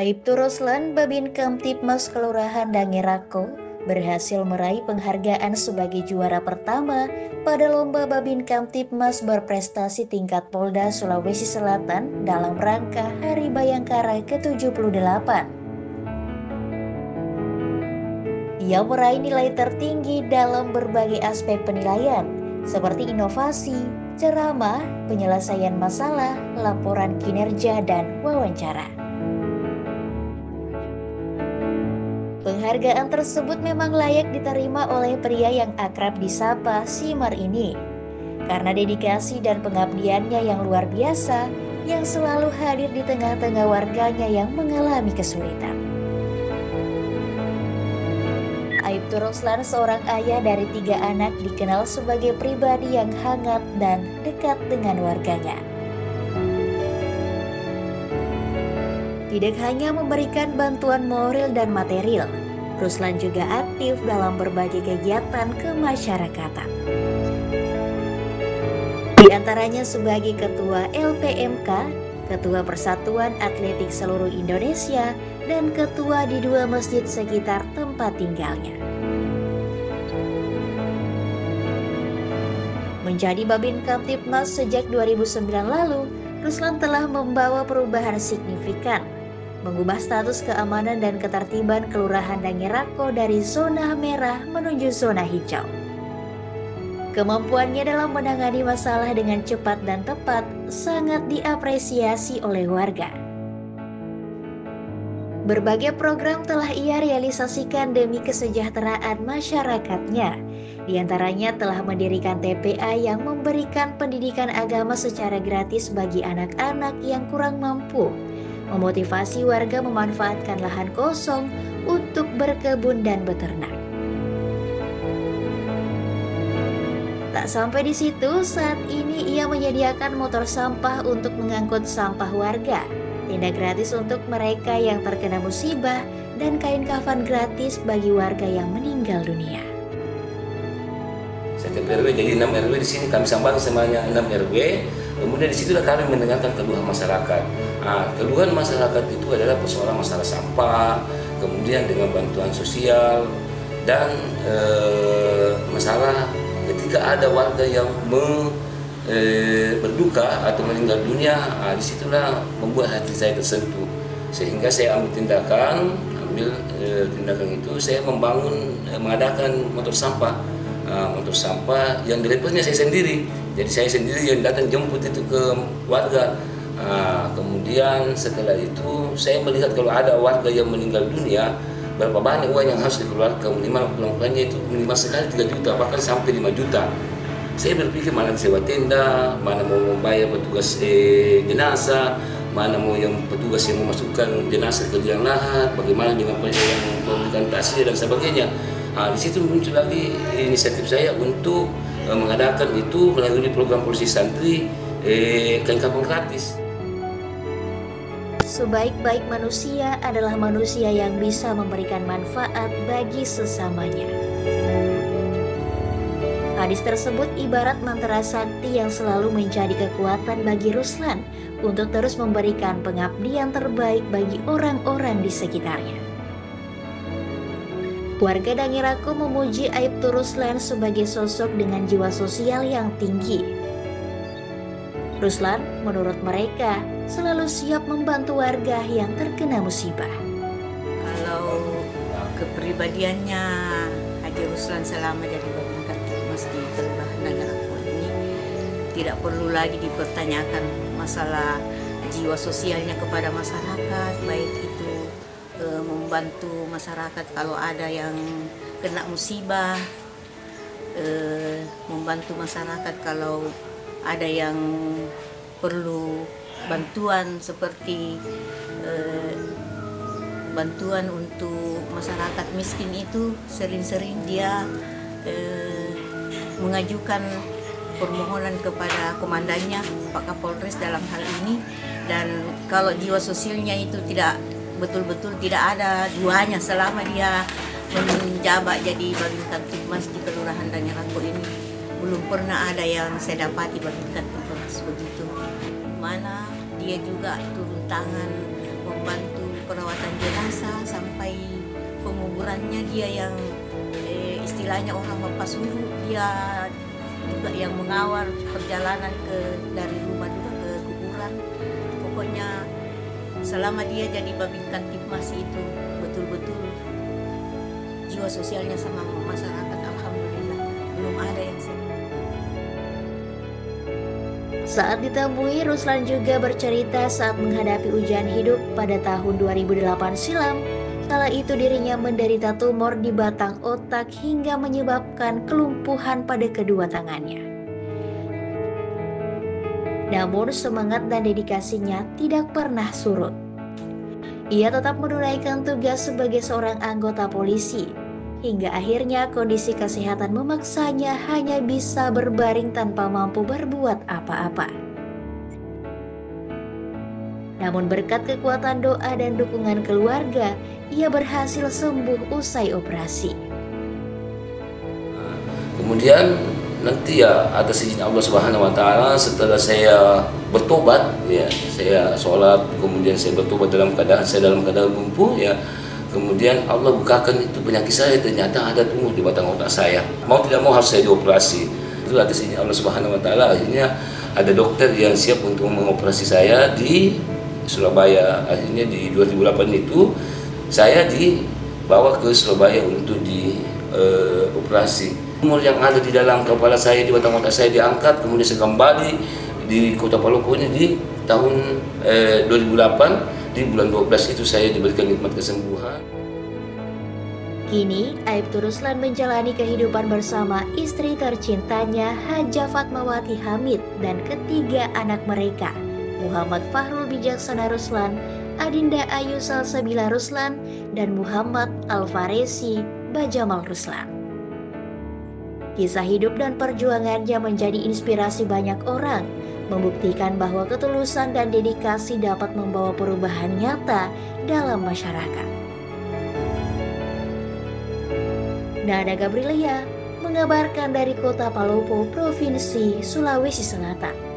Aibtu Roslan, Babin Kamtipmas Kelurahan Dangirako, berhasil meraih penghargaan sebagai juara pertama pada Lomba Babin Kamtipmas berprestasi tingkat Polda Sulawesi Selatan dalam rangka Hari Bayangkara ke-78. Ia meraih nilai tertinggi dalam berbagai aspek penilaian, seperti inovasi, ceramah, penyelesaian masalah, laporan kinerja, dan wawancara. Penghargaan tersebut memang layak diterima oleh pria yang akrab disapa Simar ini karena dedikasi dan pengabdiannya yang luar biasa yang selalu hadir di tengah-tengah warganya yang mengalami kesulitan. Aibtu Roslan seorang ayah dari tiga anak dikenal sebagai pribadi yang hangat dan dekat dengan warganya. Tidak hanya memberikan bantuan moral dan material, Ruslan juga aktif dalam berbagai kegiatan kemasyarakatan. Di antaranya sebagai Ketua LPMK, Ketua Persatuan Atletik Seluruh Indonesia, dan Ketua di dua masjid sekitar tempat tinggalnya. Menjadi Babin Kamtipmas sejak 2009 lalu, Ruslan telah membawa perubahan signifikan mengubah status keamanan dan ketertiban Kelurahan Dangirako dari zona merah menuju zona hijau. Kemampuannya dalam menangani masalah dengan cepat dan tepat sangat diapresiasi oleh warga. Berbagai program telah ia realisasikan demi kesejahteraan masyarakatnya. Di antaranya telah mendirikan TPA yang memberikan pendidikan agama secara gratis bagi anak-anak yang kurang mampu memotivasi warga memanfaatkan lahan kosong untuk berkebun dan beternak. Tak sampai di situ, saat ini ia menyediakan motor sampah untuk mengangkut sampah warga, tenda gratis untuk mereka yang terkena musibah, dan kain kafan gratis bagi warga yang meninggal dunia. Setiap RW jadi 6 RW di sini kami sambang semuanya 6 RW Kemudian di situlah kami mendengarkan keluhan masyarakat. Nah, keluhan masyarakat itu adalah persoalan masalah sampah, kemudian dengan bantuan sosial dan e, masalah ketika ada warga yang me, e, berduka atau meninggal dunia, nah, di situlah membuat hati saya tersentuh. Sehingga saya ambil tindakan, ambil e, tindakan itu, saya membangun, e, mengadakan motor sampah. Uh, untuk sampah yang direposnya saya sendiri. Jadi saya sendiri yang datang jemput itu ke warga uh, kemudian setelah itu saya melihat kalau ada warga yang meninggal dunia berapa banyak uang yang harus dikeluarkan minimal keluarganya itu minimal sekali 3 juta bahkan sampai 5 juta saya berpikir mana sewa tenda, mana mau membayar petugas eh, jenazah, mana mau yang petugas yang memasukkan jenazah ke liang lahat, bagaimana dengan yang memberikan tasnya dan sebagainya. Nah, di situ muncul lagi inisiatif saya untuk uh, mengadakan itu melalui program polisi santri eh, kampung gratis. Sebaik-baik manusia adalah manusia yang bisa memberikan manfaat bagi sesamanya. Hadis tersebut ibarat mantra sakti yang selalu menjadi kekuatan bagi Ruslan untuk terus memberikan pengabdian terbaik bagi orang-orang di sekitarnya. Warga Dangiraku memuji Aibtu Ruslan sebagai sosok dengan jiwa sosial yang tinggi. Ruslan, menurut mereka, selalu siap membantu warga yang terkena musibah. Kalau kepribadiannya Haji Ruslan selama jadi Bapak Mas di Kelurahan Dangiraku ini tidak perlu lagi dipertanyakan masalah jiwa sosialnya kepada masyarakat, baik itu e, membantu masyarakat kalau ada yang kena musibah, e, membantu masyarakat kalau ada yang perlu bantuan seperti e, bantuan untuk masyarakat miskin itu sering-sering dia e, mengajukan permohonan kepada komandannya Pak Kapolres dalam hal ini. Dan kalau jiwa sosialnya itu tidak betul-betul tidak ada duanya selama dia menjabat jadi Babin Kamtipmas di Kelurahan Dangirangko ini belum pernah ada yang saya dapati Babin Kamtipmas begitu mana dia juga turun tangan membantu perawatan jenazah sampai penguburannya dia yang eh, istilahnya orang bapak suruh dia juga yang mengawal perjalanan ke dari rumah juga ke kuburan pokoknya selama dia jadi babinkan tipmas itu betul-betul jiwa sosialnya sama masyarakat alhamdulillah belum ada yang sedih. Saat ditemui, Ruslan juga bercerita saat menghadapi ujian hidup pada tahun 2008 silam. Kala itu dirinya menderita tumor di batang otak hingga menyebabkan kelumpuhan pada kedua tangannya. Namun semangat dan dedikasinya tidak pernah surut. Ia tetap menunaikan tugas sebagai seorang anggota polisi hingga akhirnya kondisi kesehatan memaksanya hanya bisa berbaring tanpa mampu berbuat apa-apa. Namun berkat kekuatan doa dan dukungan keluarga, ia berhasil sembuh usai operasi. Kemudian nanti ya atas izin Allah Subhanahu wa taala setelah saya bertobat ya, saya sholat kemudian saya bertobat dalam keadaan saya dalam keadaan lumpuh ya Kemudian Allah bukakan itu penyakit saya ternyata ada tumbuh di batang otak saya. Mau tidak mau harus saya dioperasi. Itu atas ini Allah Subhanahu Wa Taala akhirnya ada dokter yang siap untuk mengoperasi saya di Surabaya. Akhirnya di 2008 itu saya dibawa ke Surabaya untuk dioperasi. Eh, uh, Tumor yang ada di dalam kepala saya di batang otak saya diangkat kemudian saya kembali di Kota Palopo ini di tahun eh, 2008 di bulan 12 itu saya diberikan nikmat kesembuhan. Kini, Aib Turuslan menjalani kehidupan bersama istri tercintanya Haja Fatmawati Hamid dan ketiga anak mereka, Muhammad Fahrul Bijaksana Ruslan, Adinda Ayu Salsabila Ruslan, dan Muhammad Alfaresi Bajamal Ruslan. Kisah hidup dan perjuangannya menjadi inspirasi banyak orang, membuktikan bahwa ketulusan dan dedikasi dapat membawa perubahan nyata dalam masyarakat. Nada Gabriela mengabarkan dari kota Palopo, Provinsi Sulawesi Selatan.